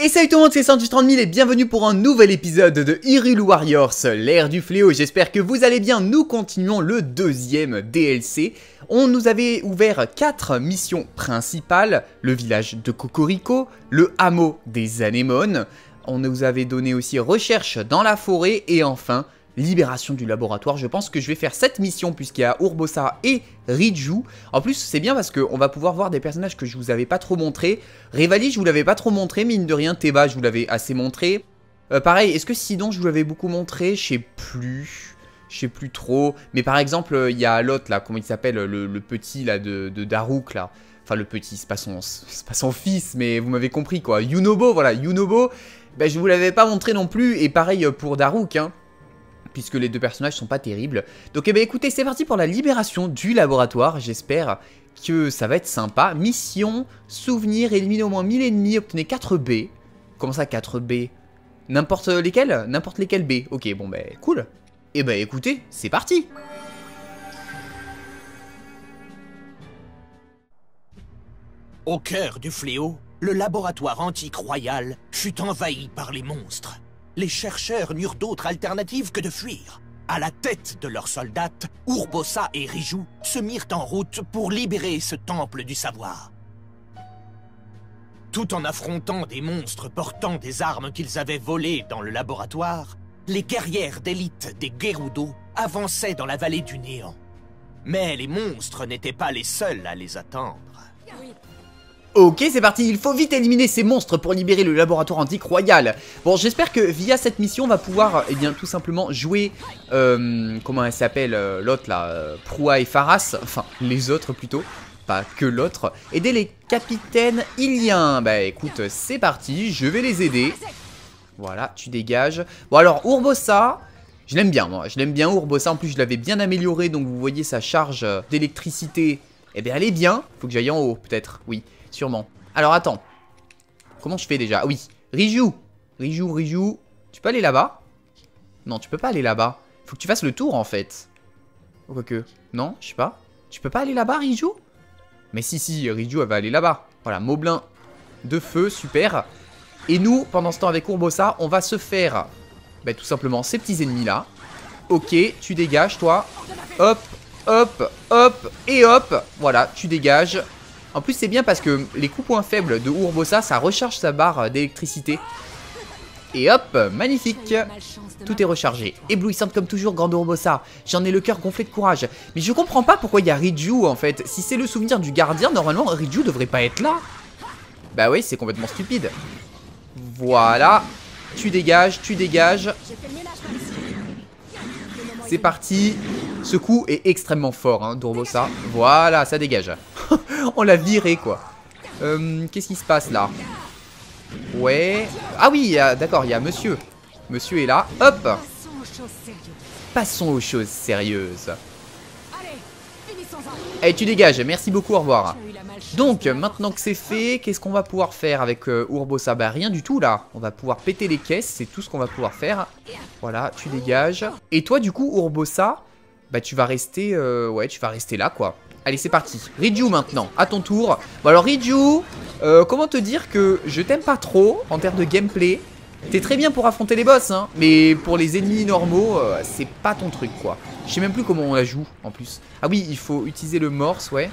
Et salut tout le monde, c'est 130 000 et bienvenue pour un nouvel épisode de Hyrule Warriors, l'ère du fléau. J'espère que vous allez bien. Nous continuons le deuxième DLC. On nous avait ouvert quatre missions principales. Le village de Cocorico, le hameau des anémones. On nous avait donné aussi recherche dans la forêt et enfin libération du laboratoire. Je pense que je vais faire cette mission puisqu'il y a Urbosa et Riju. En plus, c'est bien parce qu'on va pouvoir voir des personnages que je vous avais pas trop montré. Revali, je vous l'avais pas trop montré, mine de rien. Teba, je vous l'avais assez montré. Euh, pareil, est-ce que sinon je vous l'avais beaucoup montré? Je sais plus. Je sais plus trop. Mais par exemple, euh, il y a l'autre là, comment il s'appelle le, petit là de, Daruk là. Enfin, le petit, c'est pas, son, pas son fils, mais vous m'avez compris quoi. Yunobo, voilà, Yunobo. Ben, je vous l'avais pas montré non plus. Et pareil pour Daruk, hein puisque les deux personnages sont pas terribles. Donc eh bien écoutez, c'est parti pour la libération du laboratoire, j'espère que ça va être sympa. Mission, souvenir, éliminer au moins 1000 ennemis, obtenez 4 B. Comment ça 4 B? N'importe lesquels? N'importe lesquels B. Ok, bon ben cool. Eh ben écoutez, c'est parti Au cœur du fléau, le laboratoire antique royal fut envahi par les monstres les chercheurs n'eurent d'autre alternative que de fuir. À la tête de leurs soldats, Urbosa et Riju se mirent en route pour libérer ce temple du savoir. Tout en affrontant des monstres portant des armes qu'ils avaient volées dans le laboratoire, les guerrières d'élite des Gerudo avançaient dans la vallée du néant. Mais les monstres n'étaient pas les seuls à les attendre. Ok, c'est parti, il faut vite éliminer ces monstres pour libérer le laboratoire antique royal. Bon, j'espère que via cette mission, on va pouvoir, eh bien, tout simplement jouer, euh, comment elle s'appelle, euh, l'autre là, euh, Proua et Faras, enfin, les autres plutôt, pas que l'autre, aider les capitaines iliens. Bah écoute, c'est parti, je vais les aider. Voilà, tu dégages. Bon alors, Urbosa, je l'aime bien, moi, je l'aime bien Urbosa, en plus je l'avais bien amélioré, donc vous voyez sa charge d'électricité, eh bien elle est bien. Faut que j'aille en haut, peut-être, oui. Alors attends. Comment je fais déjà? Oui. Riju. Riju, Riju. Tu peux aller là-bas? Non, tu peux pas aller là-bas. Faut que tu fasses le tour en fait. Quoique. Non, je sais pas. Tu peux pas aller là-bas, Riju? Mais si, si, Riju, elle va aller là-bas. Voilà, Moblin de feu, super. Et nous, pendant ce temps avec Urbosa, on va se faire bah, tout simplement ces petits ennemis là. Ok, tu dégages toi. Hop, hop, hop, et hop. Voilà, tu dégages. En plus, c'est bien parce que les coups points faibles de Urbosa, ça recharge sa barre d'électricité. Et hop, magnifique Tout est rechargé. Éblouissante comme toujours, grande Urbosa. J'en ai le cœur gonflé de courage. Mais je comprends pas pourquoi il y a Riju, en fait. Si c'est le souvenir du gardien, normalement, Riju devrait pas être là. Bah oui, c'est complètement stupide. Voilà. Tu dégages, tu dégages. C'est parti. Ce coup est extrêmement fort, hein, d'Urbosa. Voilà, ça dégage. On l'a viré, quoi. Euh, Qu'est-ce qui se passe, là? Ouais. Ah oui, d'accord, il y a monsieur. Monsieur est là. Hop Passons aux choses sérieuses. Allez, tu dégages. Merci beaucoup, au revoir. Donc, maintenant que c'est fait, qu'est-ce qu'on va pouvoir faire avec euh, Urbosa Bah, rien du tout, là. On va pouvoir péter les caisses, c'est tout ce qu'on va pouvoir faire. Voilà, tu dégages. Et toi, du coup, Urbosa, bah, tu vas rester... Euh, ouais, tu vas rester là, quoi. Allez, c'est parti. Riju maintenant, à ton tour. Bon alors Riju, euh, comment te dire que je t'aime pas trop en termes de gameplay? T'es très bien pour affronter les boss, hein, mais pour les ennemis normaux, euh, c'est pas ton truc, quoi. Je sais même plus comment on la joue, en plus. Ah oui, il faut utiliser le morse, ouais.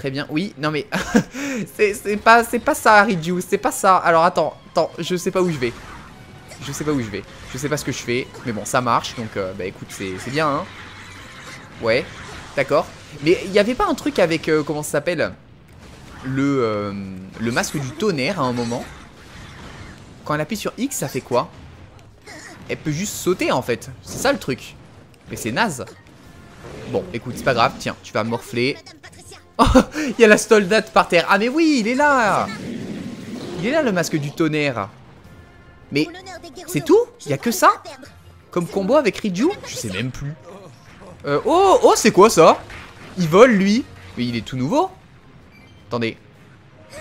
Très bien, oui, non mais... c'est pas, pas ça, Riju, c'est pas ça. Alors attends, attends, je sais pas où je vais. Je sais pas où je vais. Je sais pas ce que je fais, mais bon, ça marche, donc euh, bah écoute, c'est bien, hein. Ouais, d'accord. Mais il n'y avait pas un truc avec, euh, comment ça s'appelle? Le, euh, le masque du tonnerre à un moment? Quand elle appuie sur X, ça fait quoi? Elle peut juste sauter en fait. C'est ça le truc. Mais c'est naze. Bon, écoute, c'est pas grave. Tiens, tu vas morfler. Oh, il y a la soldate par terre. Ah mais oui, il est là Il est là le masque du tonnerre. Mais c'est tout? Il y a que ça? Comme combo avec Riju? Je sais même plus. Euh, oh, oh, c'est quoi ça? Il vole, lui. Mais il est tout nouveau. Attendez.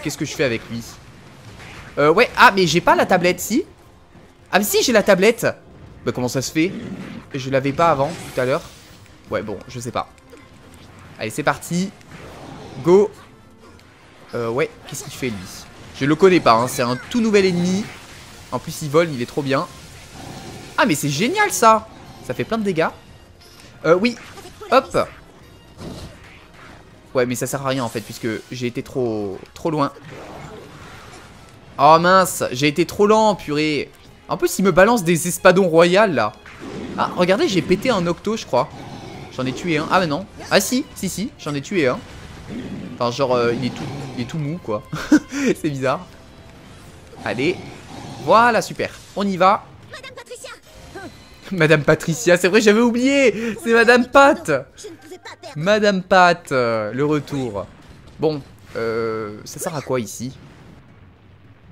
Qu'est-ce que je fais avec lui? Euh, ouais. Ah, mais j'ai pas la tablette, si? Ah, mais si, j'ai la tablette. Bah, comment ça se fait? Je l'avais pas avant, tout à l'heure. Ouais, bon, je sais pas. Allez, c'est parti. Go. Euh, ouais. Qu'est-ce qu'il fait, lui? Je le connais pas, hein. c'est un tout nouvel ennemi. En plus, il vole, il est trop bien. Ah, mais c'est génial, ça Ça fait plein de dégâts. Euh, oui. Hop Ouais, mais ça sert à rien, en fait, puisque j'ai été trop, trop loin. Oh, mince J'ai été trop lent, purée En plus, il me balance des espadons royales, là. Ah, regardez, j'ai pété un octo, je crois. J'en ai tué un. Ah, mais non. Ah, si, si, si, j'en ai tué un. Enfin, genre, euh, il, est tout, il est tout mou, quoi. c'est bizarre. Allez. Voilà, super. On y va. Madame Patricia Madame Patricia, c'est vrai, j'avais oublié C'est Madame Pat Madame Pat, euh, le retour. Bon, euh, ça sert à quoi ici?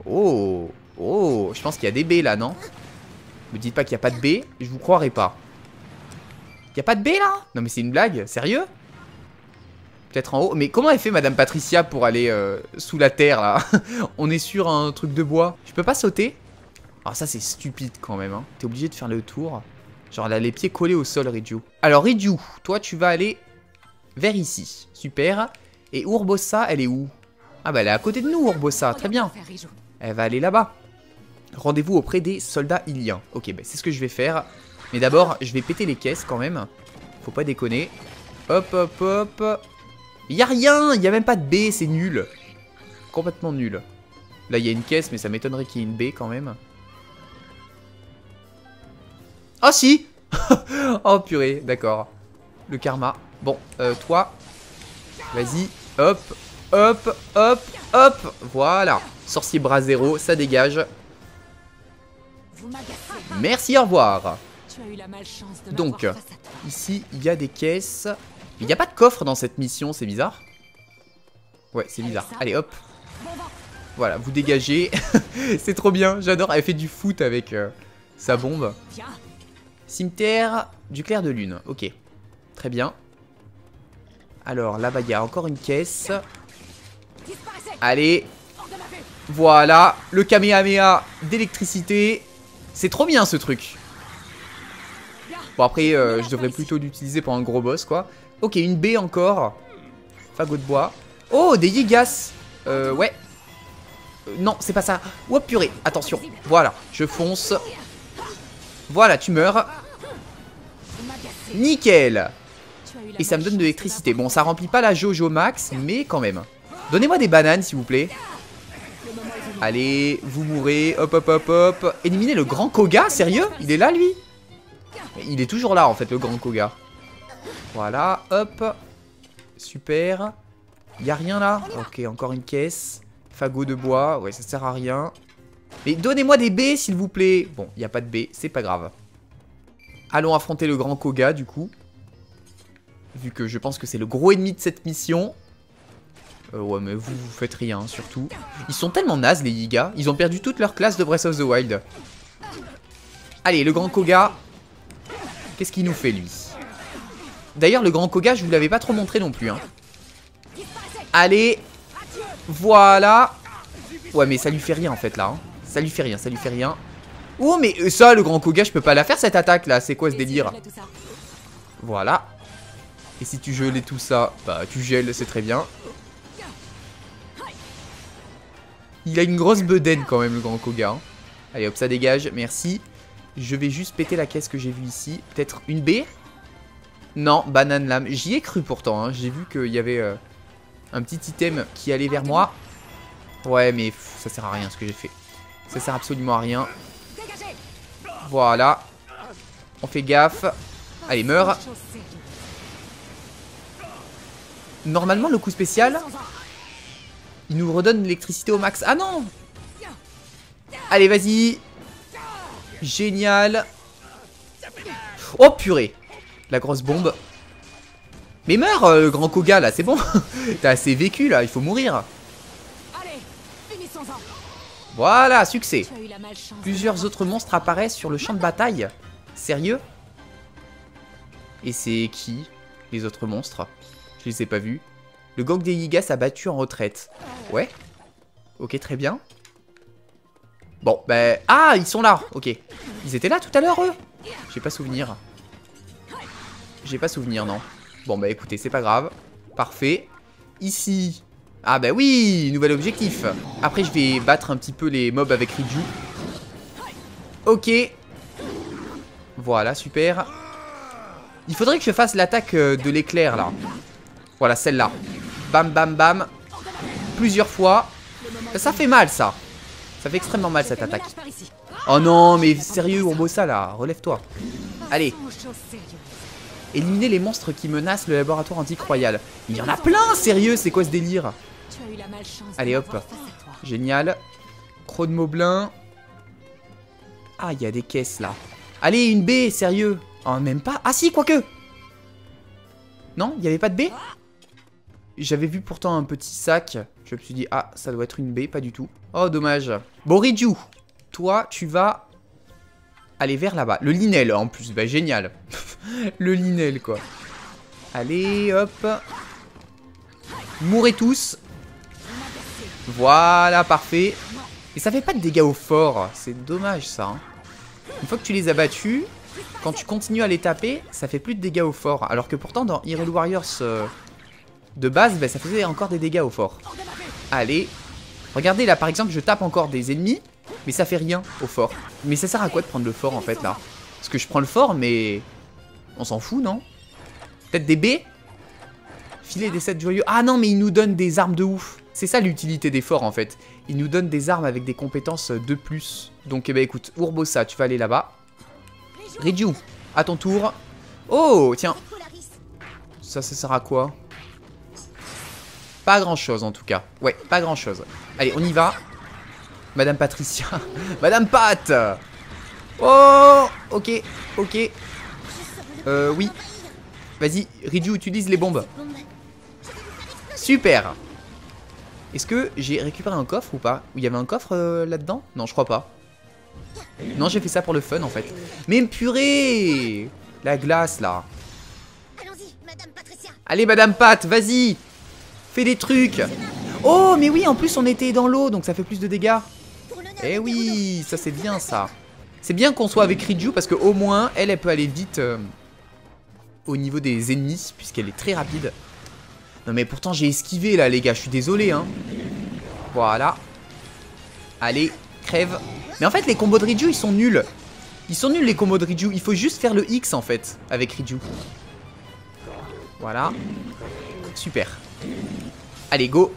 Oh Oh, je pense qu'il y a des B là, non? Me dites pas qu'il n'y a pas de B, je vous croirai pas. Il y a pas de B là? Non mais c'est une blague, sérieux? Peut-être en haut. Mais comment elle fait Madame Patricia pour aller euh, sous la terre là On est sur un truc de bois. Je peux pas sauter? Ah ça c'est stupide quand même. Hein. T'es obligé de faire le tour. Genre elle a les pieds collés au sol Ridju. Alors Ridju, toi tu vas aller vers ici. Super. Et Urbosa, elle est où? Ah bah elle est à côté de nous Urbosa, très bien. Elle va aller là-bas. Rendez-vous auprès des soldats iliens. Ok, bah c'est ce que je vais faire. Mais d'abord, je vais péter les caisses quand même. Faut pas déconner. Hop, hop, hop. Il y a rien, il y a même pas de B, c'est nul. Complètement nul. Là, il y a une caisse, mais ça m'étonnerait qu'il y ait une B quand même. Ah si Oh purée, d'accord. Le karma. Bon, euh, toi. Vas-y. Hop, hop, hop, hop. Voilà. Sorcier bras zéro, ça dégage. Merci, au revoir. Donc, ici, il y a des caisses. Il n'y a pas de coffre dans cette mission, c'est bizarre. Ouais, c'est bizarre. Allez, hop. Voilà, vous dégagez. c'est trop bien, j'adore. Elle fait du foot avec euh, sa bombe. Cimetière du clair de lune. Ok, très bien. Alors, là-bas, il y a encore une caisse. Allez. Voilà, le Kamehameha d'électricité. C'est trop bien, ce truc. Bon après, euh, je devrais plutôt l'utiliser pour un gros boss, quoi. Ok, une baie encore. Fagot de bois. Oh, des Yigas Euh, ouais. Euh, non, c'est pas ça. Oh, purée. Attention. Voilà, je fonce. Voilà, tu meurs. Nickel. Et ça me donne de l'électricité. Bon, ça remplit pas la Jojo Max, mais quand même. Donnez-moi des bananes, s'il vous plaît. Allez, vous mourrez. Hop, hop, hop, hop. Éliminez le grand Koga Sérieux? Il est là, lui? Il est toujours là en fait le grand Koga. Voilà, hop. Super. Y a rien là? Ok, encore une caisse. Fagot de bois. Ouais, ça sert à rien. Mais donnez-moi des B s'il vous plaît. Bon, il a pas de B, c'est pas grave. Allons affronter le grand Koga du coup. Vu que je pense que c'est le gros ennemi de cette mission. Euh, ouais, mais vous, vous faites rien, surtout. Ils sont tellement nazes, les Yiga. Ils ont perdu toute leur classe de Breath of the Wild. Allez, le grand Koga. Qu'est-ce qu'il nous fait, lui? D'ailleurs, le grand Koga, je vous l'avais pas trop montré non plus. Hein. Allez. Voilà. Ouais, mais ça lui fait rien, en fait, là. Hein. Ça lui fait rien, ça lui fait rien. Oh, mais euh, ça, le grand Koga, je peux pas la faire, cette attaque, là. C'est quoi, ce délire? Voilà. Et si tu gelais tout ça, bah, tu gèles, c'est très bien. Il a une grosse bedaine, quand même, le grand Koga. Hein. Allez, hop, ça dégage. Merci. Je vais juste péter la caisse que j'ai vue ici. Peut-être une B? Non, banane lame. J'y ai cru pourtant. Hein. J'ai vu qu'il y avait euh, un petit item qui allait vers moi. Ouais, mais ça sert à rien ce que j'ai fait. Ça sert absolument à rien. Voilà. On fait gaffe. Allez, meurs. Normalement, le coup spécial, il nous redonne l'électricité au max. Ah non Allez, vas-y. Génial. Oh purée. La grosse bombe. Mais meurs, euh, le grand Koga, là, c'est bon. T'as assez vécu, là, il faut mourir. Voilà, succès. Plusieurs autres monstres apparaissent sur le champ de bataille. Sérieux? Et c'est qui, les autres monstres? Je les ai pas vus. Le gang des Yigas a battu en retraite. Ouais. Ok, très bien. Bon, ben... Ah, ils sont là Ok. Ils étaient là tout à l'heure, eux? J'ai pas souvenir. J'ai pas souvenir, non. Bon, bah écoutez, c'est pas grave. Parfait. Ici, Ah bah oui, nouvel objectif. Après, je vais battre un petit peu les mobs avec Riju. Ok. Voilà, super. Il faudrait que je fasse l'attaque euh, de l'éclair, là. Voilà, celle-là. Bam, bam, bam. Plusieurs fois. Ça fait mal, ça. Ça fait extrêmement mal, cette attaque. Oh non, mais sérieux, ça là. Relève-toi. Allez. Éliminer les monstres qui menacent le laboratoire antique royal. Il y en a plein, sérieux, c'est quoi ce délire Allez, hop. Génial. Croc de Moblin. Ah, il y a des caisses, là. Allez, une B, sérieux. Oh, même pas. Ah si, quoique. Non, il n'y avait pas de B J'avais vu pourtant un petit sac. Je me suis dit, ah, ça doit être une B, pas du tout. Oh, dommage. Bon, toi, tu vas aller vers là-bas. Le Linel, en plus. Bah, génial. le Linel, quoi. Allez, hop. Mourrez tous. Voilà, parfait. Et ça fait pas de dégâts au fort. C'est dommage, ça. Hein. Une fois que tu les as battus, quand tu continues à les taper, ça fait plus de dégâts au fort. Alors que pourtant, dans Hero Warriors euh, de base, ben, ça faisait encore des dégâts au fort. Allez. Regardez, là, par exemple, je tape encore des ennemis, mais ça fait rien au fort. Mais ça sert à quoi de prendre le fort, en fait, là? Parce que je prends le fort, mais... On s'en fout, non? Peut-être des B Filet des 7 joyeux. Ah non, mais il nous donne des armes de ouf. C'est ça l'utilité des forts, en fait. Il nous donne des armes avec des compétences de plus. Donc, eh ben, écoute, Urbosa, tu vas aller là-bas. Riju, à ton tour. Oh, tiens. Ça, ça sert à quoi? Pas grand-chose, en tout cas. Ouais, pas grand-chose. Allez, on y va. Madame Patricia. Madame Pat Oh Ok, ok. Euh, oui. Vas-y, Riju, utilise les bombes. Super Est-ce que j'ai récupéré un coffre ou pas Il y avait un coffre euh, là-dedans? Non, je crois pas. Non, j'ai fait ça pour le fun en fait. Mais purée La glace là. Allez, Madame Pat, vas-y Fais des trucs Oh, mais oui, en plus on était dans l'eau, donc ça fait plus de dégâts. Eh oui, ça c'est bien ça. C'est bien qu'on soit avec Riju parce qu'au moins, elle, elle peut aller vite euh, au niveau des ennemis, puisqu'elle est très rapide. Non mais pourtant j'ai esquivé là les gars, je suis désolé hein. Voilà. Allez, crève. Mais en fait, les combos de Riju, ils sont nuls. Ils sont nuls, les combos de Riju. Il faut juste faire le X, en fait, avec Riju. Voilà. Super. Allez, go.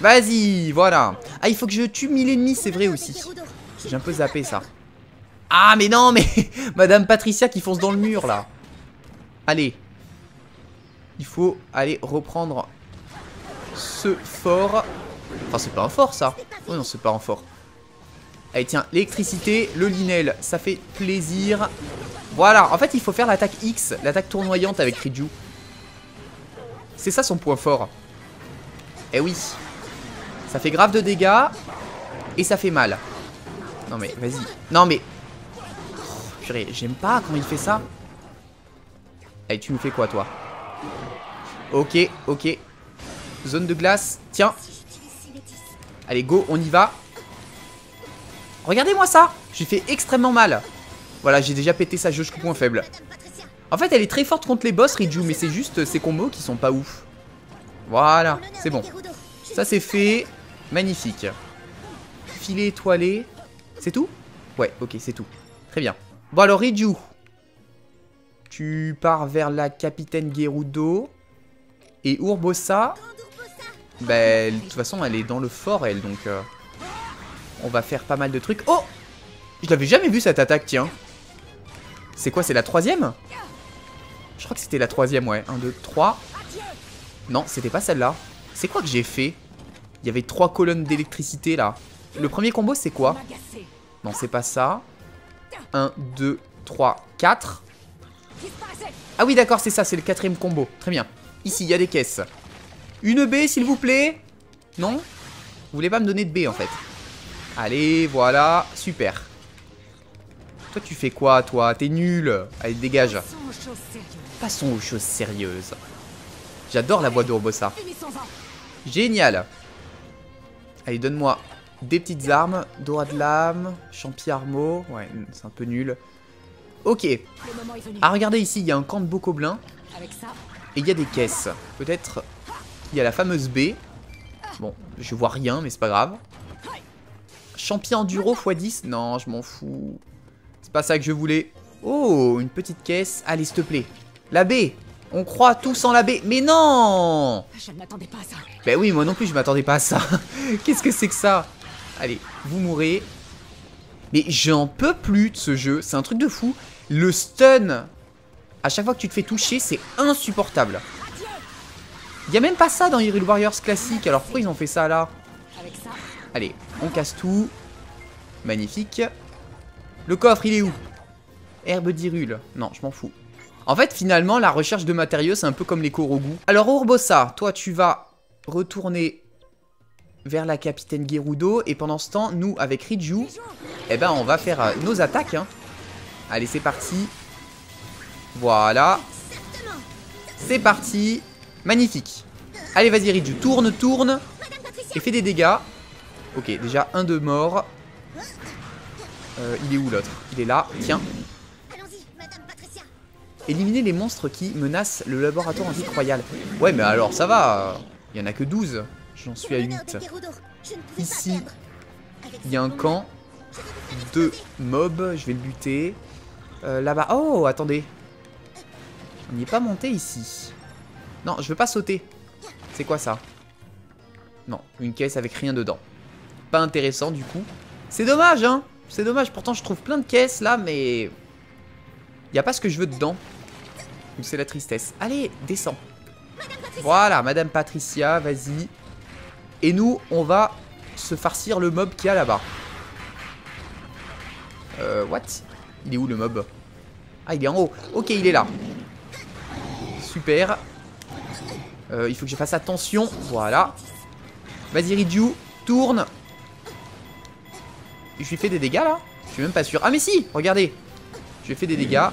Vas-y, voilà. Ah, il faut que je tue 1000 ennemis, c'est vrai aussi. J'ai un peu zappé ça. Ah, mais non, mais... Madame Patricia qui fonce dans le mur, là. Allez. Il faut aller reprendre ce fort. Enfin, c'est pas un fort, ça. Oh non, c'est pas un fort. Allez, tiens, l'électricité, le linel, ça fait plaisir. Voilà, en fait, il faut faire l'attaque X, l'attaque tournoyante avec Riju. C'est ça son point fort. Eh oui. Ça fait grave de dégâts. Et ça fait mal. Non mais, vas-y. Non mais... J'aime pas comment il fait ça. Allez, tu me fais quoi, toi? Ok, ok. Zone de glace. Tiens. Allez, go, on y va. Regardez-moi ça J'ai fait extrêmement mal. Voilà, j'ai déjà pété sa jauge point faible. En fait, elle est très forte contre les boss, Riju, mais c'est juste ses combos qui sont pas ouf. Voilà, c'est bon. Ça, c'est fait. Magnifique. Filet étoilé. C'est tout? Ouais, ok, c'est tout. Très bien. Bon, alors, Riju. Tu pars vers la capitaine Gerudo. Et Urbosa. Ben, de toute façon, elle est dans le fort, elle, donc... Euh, on va faire pas mal de trucs. Oh Je l'avais jamais vu cette attaque, tiens. C'est quoi, c'est la troisième? Je crois que c'était la troisième, ouais. 1, 2, 3. Non, c'était pas celle-là. C'est quoi que j'ai fait? Il y avait trois colonnes d'électricité, là. Le premier combo, c'est quoi Non, c'est pas ça. 1, 2, 3, 4. Ah oui, d'accord, c'est ça, c'est le quatrième combo. Très bien. Ici, il y a des caisses. Une B, s'il vous plaît Non? Vous voulez pas me donner de B, en fait? Allez, voilà, super. Toi, tu fais quoi, toi? T'es nul. Allez, dégage. Passons aux choses sérieuses. J'adore la voix de Urbosa. Génial. Allez, donne-moi des petites armes. Dora de lame, champi armo. Ouais, c'est un peu nul. Ok. Ah, regardez ici, il y a un camp de Bocoblin. Et il y a des caisses. Peut-être Il y a la fameuse B. Bon, je vois rien, mais c'est pas grave. Champion enduro x10 Non, je m'en fous. C'est pas ça que je voulais. Oh, une petite caisse. Allez, s'il te plaît. La B On croit tous en la B. Mais non Je ne m'attendais pas à ça. Ben oui, moi non plus, je m'attendais pas à ça. Qu'est-ce que c'est que ça? Allez, vous mourrez. Mais j'en peux plus de ce jeu. C'est un truc de fou. Le stun, à chaque fois que tu te fais toucher, c'est insupportable. Il y a même pas ça dans Hyrule Warriors classique. Alors pourquoi ils ont fait ça là? Allez, on casse tout. Magnifique. Le coffre, il est où? Herbe d'Hyrule. Non, je m'en fous. En fait, finalement, la recherche de matériaux, c'est un peu comme les Korogu. Alors, Urbosa, toi, tu vas retourner vers la capitaine Gerudo. Et pendant ce temps, nous, avec Riju, eh ben, on va faire euh, nos attaques. hein. Allez, c'est parti. Voilà. C'est parti. Magnifique. Allez, vas-y, Riju. Tourne, tourne. Et fais des dégâts. Ok, déjà un de mort. Euh, il est où l'autre? Il est là. Tiens. Éliminer les monstres qui menacent le laboratoire antique royal. Ouais, mais alors ça va. Il y en a que 12. J'en suis à 8. Ici, Il y a un camp. Deux mobs. Je vais le buter. Euh, Là-bas. Oh, attendez. On n'y est pas monté ici. Non, je veux pas sauter. C'est quoi ça? Non, une caisse avec rien dedans. Pas intéressant du coup. C'est dommage, hein C'est dommage. Pourtant, je trouve plein de caisses là, mais... N'y a pas ce que je veux dedans. C'est la tristesse. Allez, descends. Voilà, Madame Patricia, vas-y. Et nous, on va se farcir le mob qui a là-bas. Euh, what? Il est où le mob? Ah, il est en haut. Ok, il est là. Super. Euh, il faut que je fasse attention. Voilà. Vas-y, Riju. Tourne. Je lui fais des dégâts, là Je suis même pas sûr. Ah, mais si Regardez. Je fait des dégâts.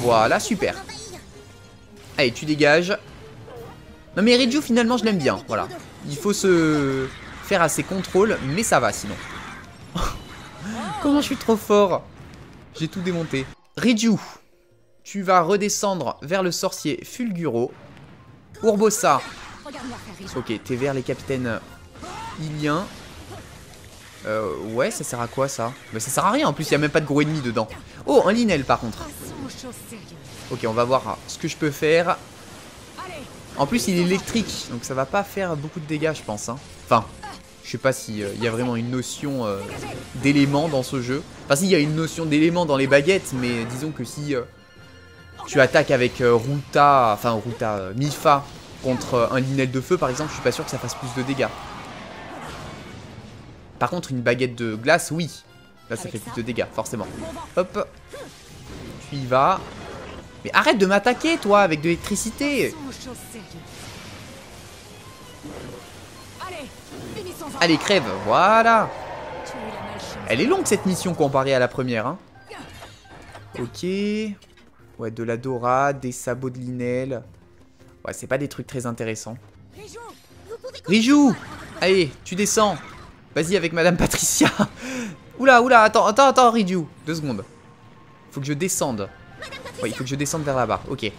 Voilà, super. Allez, tu dégages. Non, mais Riju, finalement, je l'aime bien. Voilà. Il faut se faire à ses mais ça va, sinon. Comment je suis trop fort? J'ai tout démonté. Riju, tu vas redescendre vers le sorcier Fulguro. Urbosa, ok, t'es vers les capitaines Iliens. Euh, ouais, ça sert à quoi ça? Mais ça sert à rien, en plus il y a même pas de gros ennemis dedans. Oh, un Linel par contre. Ok, on va voir ce que je peux faire. En plus, il est électrique, donc ça va pas faire beaucoup de dégâts, je pense. hein. Enfin, je sais pas s'il y a vraiment une notion euh, d'élément dans ce jeu. Enfin, si, il y a une notion d'élément dans les baguettes, mais disons que si euh, tu attaques avec euh, Ruta, enfin Ruta, euh, Mifa contre euh, un Linel de feu, par exemple, je suis pas sûr que ça fasse plus de dégâts. Par contre, une baguette de glace, oui. Là, ça Avec fait ça plus de dégâts, forcément. Hop. Tu y vas. Mais arrête de m'attaquer, toi, avec de l'électricité. Allez, crève, voilà. Elle est longue cette mission comparée à la première. Hein. Ok. Ouais, de la Dora, des sabots de Linel. Ouais, c'est pas des trucs très intéressants. Riju Allez, tu descends. Vas-y avec Madame Patricia. Oula, oula, attends, attends, attends, Riju. Deux secondes. Faut que je descende. Ouais, il faut que je descende vers là-bas. Ok.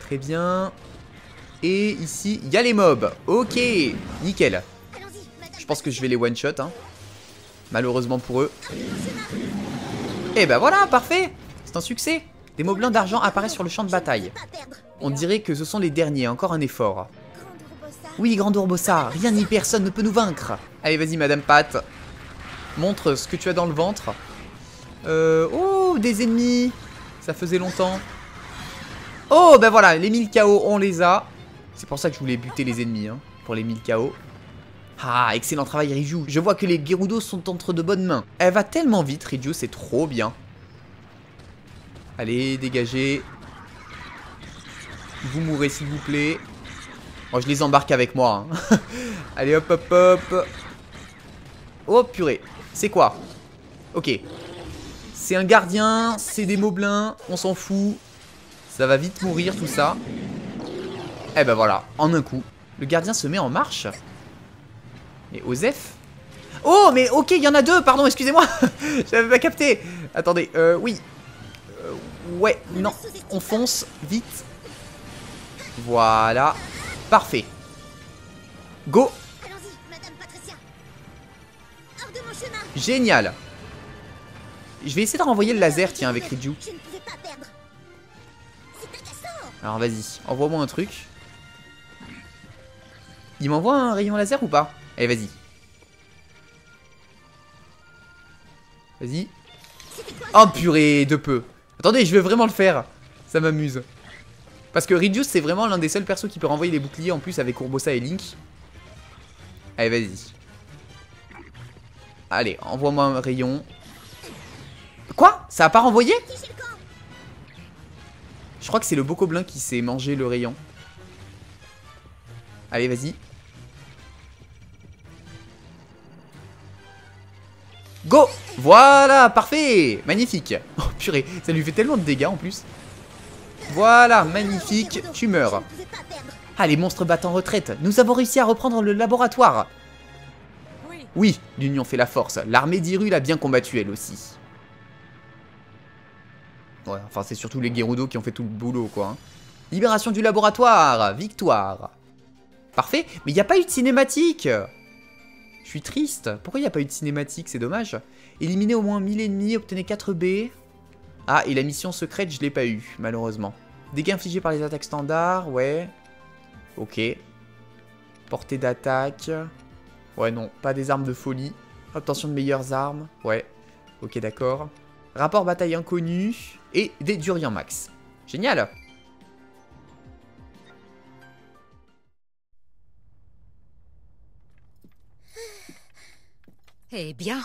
Très bien. Et ici, il y a les mobs. Ok, nickel. Je pense que je vais les one-shot, hein. Malheureusement pour eux. Et ben voilà, parfait C'est un succès Des moblins d'argent apparaissent sur le champ de bataille. On dirait que ce sont les derniers, encore un effort. Oui, Grand Urbosa, rien ni personne ne peut nous vaincre Allez, vas-y, Madame Pat. Montre ce que tu as dans le ventre. Euh... Oh, des ennemis Ça faisait longtemps. Oh, ben voilà, les 1000 KO, on les a. C'est pour ça que je voulais buter les ennemis, hein, pour les 1000 KO. Ah, excellent travail, Riju. Je vois que les Gerudo sont entre de bonnes mains. Elle va tellement vite, Riju, c'est trop bien. Allez, dégagez. Vous mourrez, s'il vous plaît. Oh, je les embarque avec moi. hein. Allez, hop, hop, hop. Oh, purée. C'est quoi Ok. C'est un gardien, c'est des moblins, on s'en fout. Ça va vite mourir, tout ça. Eh ben voilà, en un coup. Le gardien se met en marche. Et Osef Oh, mais ok, il y en a deux, pardon, excusez-moi. J'avais pas capté. Attendez, euh, oui. Euh, ouais, non. On fonce, vite. Voilà. Parfait. Go Génial Je vais essayer de renvoyer le laser, tiens, avec Riju. Alors vas-y, envoie-moi un truc. Il m'envoie un rayon laser ou pas? Allez, vas-y. Vas-y. Oh purée, de peu. Attendez, je vais vraiment le faire. Ça m'amuse. Parce que Riju, c'est vraiment l'un des seuls persos qui peut renvoyer les boucliers en plus avec Urbosa et Link. Allez, vas-y. Allez, envoie-moi un rayon. Quoi? Ça a pas renvoyé? Je crois que c'est le Bokoblin qui s'est mangé le rayon. Allez, vas-y. Go Voilà, parfait Magnifique Oh purée, ça lui fait tellement de dégâts en plus. Voilà, magnifique, tu meurs. Ah, les monstres battent en retraite. Nous avons réussi à reprendre le laboratoire. Oui. L'union fait la force. L'armée d'Iru l'a bien combattu elle aussi. Ouais, enfin c'est surtout les Gerudo qui ont fait tout le boulot quoi. hein. Libération du laboratoire, victoire. Parfait, mais il n'y a pas eu de cinématique. Je suis triste. Pourquoi il n'y a pas eu de cinématique? C'est dommage. Éliminer au moins 1000 ennemis, obtenez 4 B. Ah, et la mission secrète, je l'ai pas eu, malheureusement. Dégâts infligés par les attaques standards, ouais. Ok. Portée d'attaque. Ouais, non, pas des armes de folie. Obtention de meilleures armes. Ouais. Ok, d'accord. Rapport bataille inconnu. Et des durians max. Génial Eh bien,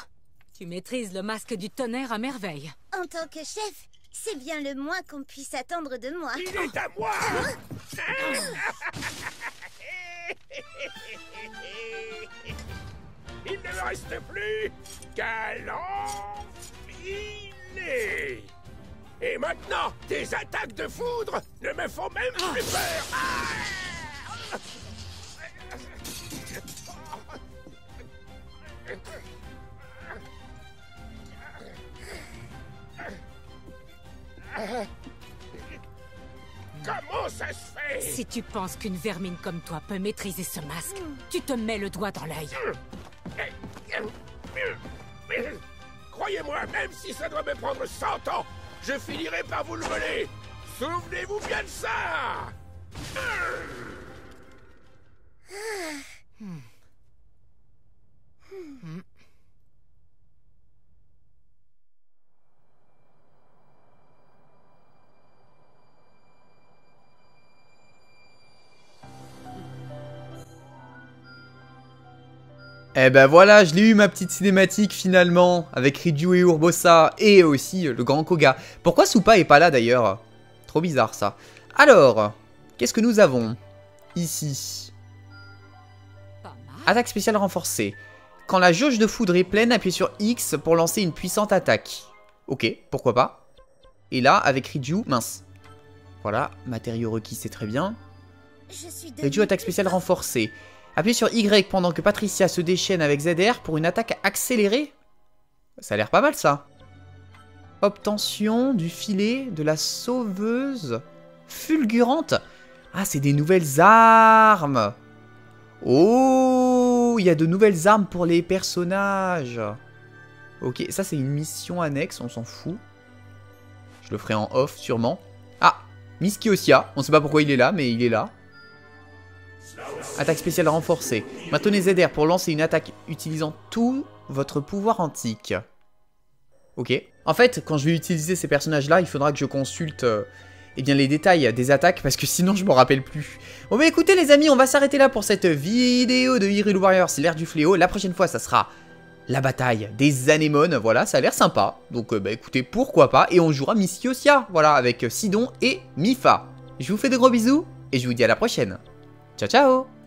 tu maîtrises le masque du tonnerre à merveille. En tant que chef, c'est bien le moins qu'on puisse attendre de moi. Il est à moi Il ne me reste plus qu'à l'enfiler. Et maintenant, tes attaques de foudre ne me font même plus peur. Ah. Comment ça se fait? Si tu penses qu'une vermine comme toi peut maîtriser ce masque, tu te mets le doigt dans l'œil. Même si ça doit me prendre 100 ans, je finirai par vous le voler. Souvenez-vous bien de ça Eh ben voilà, je l'ai eu ma petite cinématique finalement, avec Riju et Urbosa, et aussi euh, le grand Koga. Pourquoi Soupa est pas là d'ailleurs? Trop bizarre ça. Alors, qu'est-ce que nous avons Ici? Attaque spéciale renforcée. Quand la jauge de foudre est pleine, appuyez sur X pour lancer une puissante attaque. Ok, pourquoi pas? Et là, avec Riju, mince. Voilà, matériaux requis, c'est très bien. Riju attaque spéciale renforcée. Appuyez sur Y pendant que Patricia se déchaîne avec ZR pour une attaque accélérée. Ça a l'air pas mal ça. Obtention du filet de la sauveuse fulgurante. Ah, c'est des nouvelles armes. Oh, il y a de nouvelles armes pour les personnages. Ok, ça c'est une mission annexe, on s'en fout. Je le ferai en off sûrement. Ah, Miss Kiosia, on sait pas pourquoi il est là, mais il est là. Attaque spéciale renforcée. Maintenez ZR pour lancer une attaque utilisant tout votre pouvoir antique. Ok. En fait, quand je vais utiliser ces personnages-là, il faudra que je consulte euh, eh bien, les détails des attaques parce que sinon je me rappelle plus. Bon bah écoutez les amis, on va s'arrêter là pour cette vidéo de Hyrule Warriors, l'ère du fléau. La prochaine fois, ça sera la bataille des anémones. Voilà, ça a l'air sympa. Donc euh, bah écoutez, pourquoi pas? Et on jouera Miss Kiosia, voilà, avec Sidon et Mifa. Je vous fais de gros bisous et je vous dis à la prochaine. Ciao ciao